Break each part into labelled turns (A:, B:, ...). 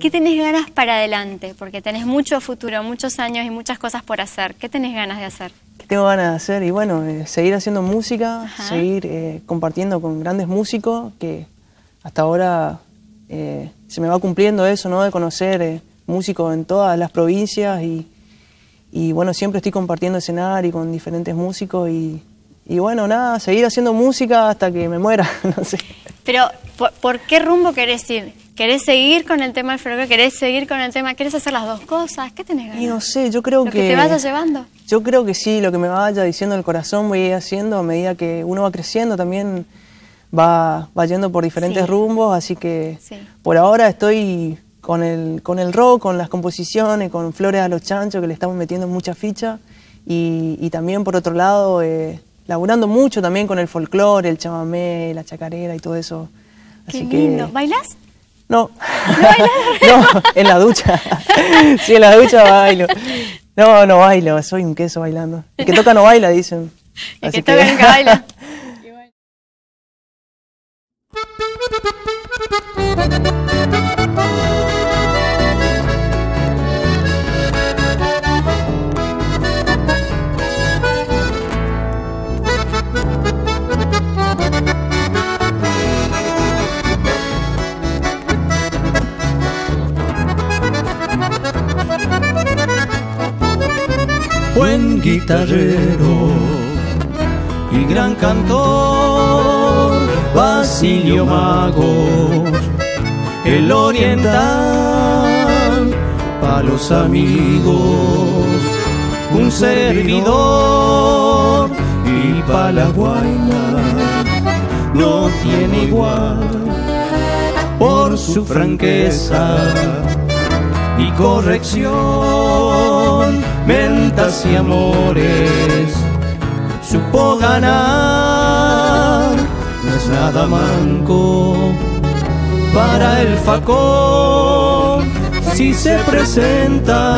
A: ¿Qué tenés ganas para adelante? Porque tenés mucho futuro, muchos años y muchas cosas por hacer. ¿Qué tenés ganas de hacer?
B: ¿Qué tengo ganas de hacer? Y bueno, eh, seguir haciendo música, seguir eh, compartiendo con grandes músicos, que hasta ahora eh, se me va cumpliendo eso, ¿no? De conocer músicos en todas las provincias y, y bueno, siempre estoy compartiendo escenario con diferentes músicos y, y bueno, nada, seguir haciendo música hasta que me muera, no sé.
A: Pero, ¿por, qué rumbo querés ir? ¿Querés seguir con el tema del folclore? ¿Querés seguir con el tema? ¿Querés hacer las dos cosas? ¿Qué tenés ganas?
B: Y no sé, yo creo
A: ¿Lo
B: que...
A: te vaya llevando?
B: Yo creo que sí, lo que me vaya diciendo el corazón voy a ir haciendo a medida que uno va creciendo también va, va yendo por diferentes rumbos, así que por ahora estoy con el, con el rock, con las composiciones, con Flores a los Chanchos, que le estamos metiendo mucha ficha, y, y también por otro lado, eh, laburando mucho también con el folclore, el chamamé, la chacarera y todo eso.
A: Qué lindo. ¿Bailas?
B: No.
A: ¿No
B: no, en la ducha. sí, en la ducha bailo. No, no bailo, soy un queso bailando. El que toca no baila, dicen.
A: El que toca nunca baila.
C: buen guitarrero y gran cantor, Basilio Magos, el oriental, para los amigos, un servidor y para la guayna no tiene igual por su franqueza y corrección, mentas y amores, supo ganar, no es nada manco para el facón, si se presenta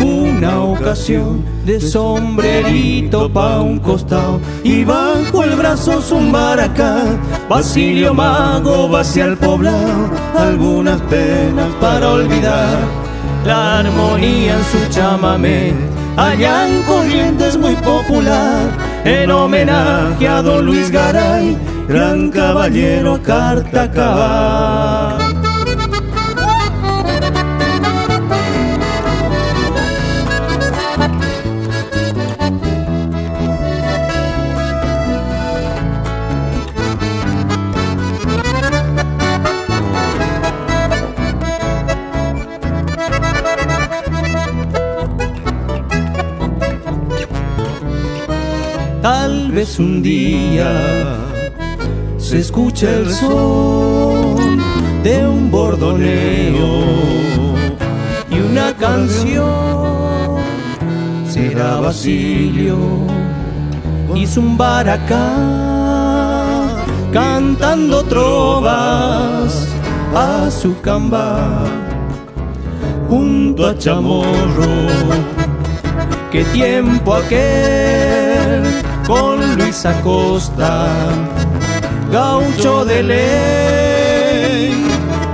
C: una ocasión de sombrerito pa' un costado y bajo el brazo zumbaracá Basilio Mago va hacia el poblado algunas penas para olvidar la armonía en su chamamé allá en Corrientes muy popular en homenaje a don Luis Garay gran caballero carta Tal vez un día se escucha el son de un bordoneo y una canción será Basilio y Zumbaracá cantando trovas a su camba junto a Chamorro. Qué tiempo aquel con Luis Acosta, gaucho de ley,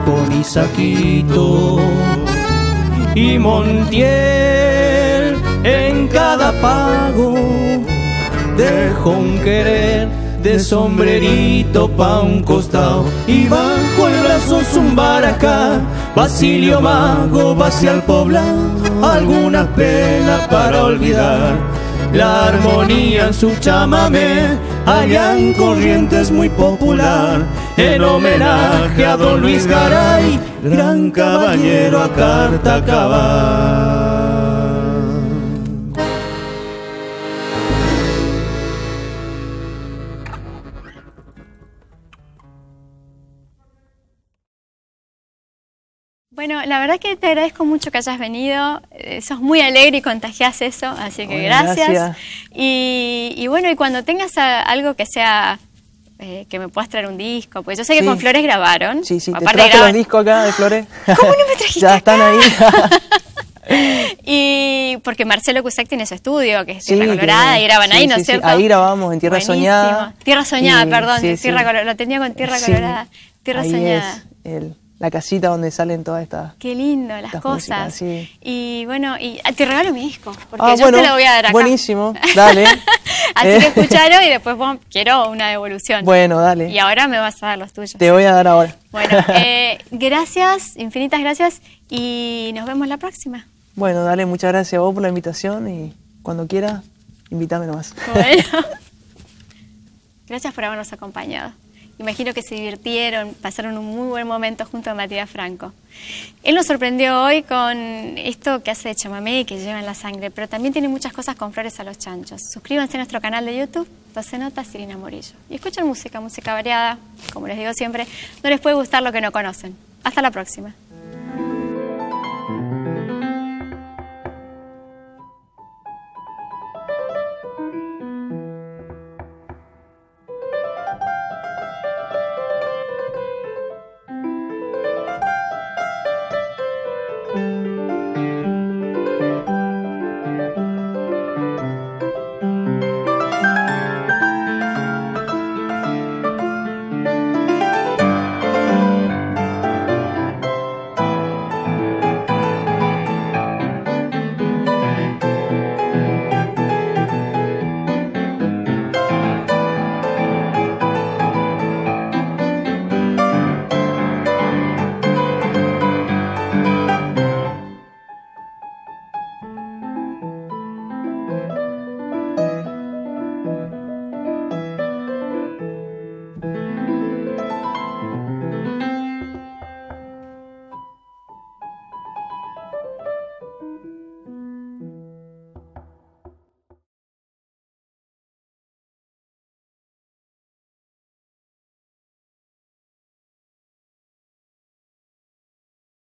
C: con Isaquito y Montiel. En cada pago dejó un querer de sombrerito pa' un costado y bajo el brazo zumbaracá Basilio Mago va hacia el poblado. Alguna pena para olvidar la armonía en su chamamé, allá en Corrientes muy popular, en homenaje a don Luis Garay, gran caballero a carta cabal.
A: Bueno, la verdad que te agradezco mucho que hayas venido. Eh, sos muy alegre y contagias eso, así que gracias. Y, bueno, y cuando tengas algo que sea eh, que me puedas traer un disco, pues yo sé que con Flores grabaron.
B: Sí, sí, Aparte te traje los discos acá de Flores.
A: ¿Cómo no me trajiste
B: Ya están ahí.
A: y porque Marcelo Cusack tiene su estudio, que es Tierra Colorada, y graban ahí, ¿no es cierto?
B: Ahí grabamos, en Tierra Soñada.
A: Tierra Soñada, perdón, tierra lo tenía con Tierra Colorada. Tierra Soñada.
B: Es el, la casita donde salen todas estas.
A: Qué lindo, las cosas. Y bueno, y ah, te regalo mi disco, porque ah, yo
B: te
A: lo voy a dar acá.
B: Buenísimo, dale.
A: Así que eh. escuchalo y después quiero una devolución.
B: Bueno, dale.
A: Y ahora me vas a dar los tuyos.
B: Te voy a dar ahora.
A: Bueno, eh, gracias, infinitas gracias y nos vemos la próxima.
B: Bueno, dale, muchas gracias a vos por la invitación y cuando quieras, invítame nomás.
A: Bueno. Gracias por habernos acompañado. Imagino que se divirtieron, pasaron un muy buen momento junto a Matías Franco. Él nos sorprendió hoy con esto que hace de chamamé y que lleva en la sangre, pero también tiene muchas cosas con flores a los chanchos. Suscríbanse a nuestro canal de YouTube, 12 Notas, Irina Morillo. Y escuchen música, música variada. Como les digo siempre, no les puede gustar lo que no conocen. Hasta la próxima.